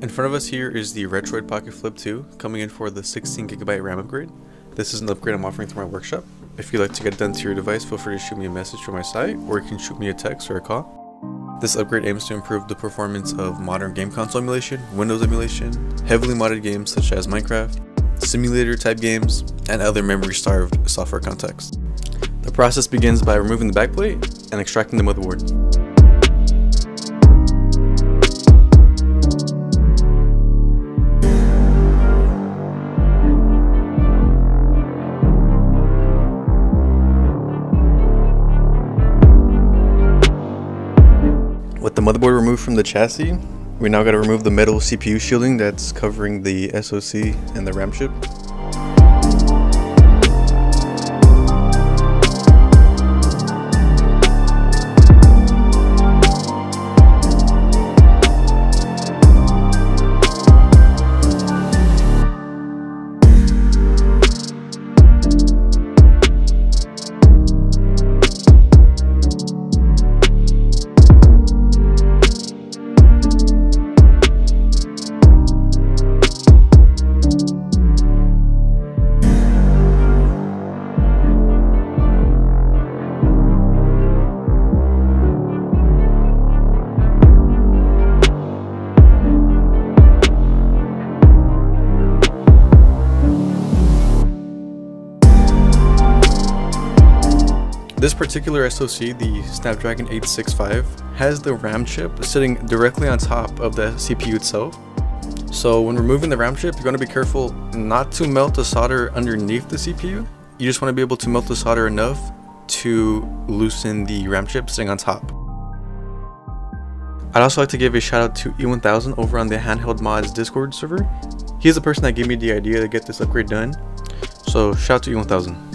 In front of us here is the Retroid Pocket Flip 2, coming in for the 16GB RAM upgrade. This is an upgrade I'm offering through my workshop. If you'd like to get it done to your device, feel free to shoot me a message from my site, or you can shoot me a text or a call. This upgrade aims to improve the performance of modern game console emulation, Windows emulation, heavily modded games such as Minecraft, simulator type games, and other memory starved software contexts. The process begins by removing the backplate and extracting the motherboard. With the motherboard removed from the chassis, we now got to remove the metal CPU shielding that's covering the SoC and the RAM chip. This particular SoC, the Snapdragon 865, has the RAM chip sitting directly on top of the CPU itself. So when removing the RAM chip, you're going to be careful not to melt the solder underneath the CPU. You just want to be able to melt the solder enough to loosen the RAM chip sitting on top. I'd also like to give a shout out to E1000 over on the Handheld Mods Discord server. He's the person that gave me the idea to get this upgrade done. So shout out to E1000.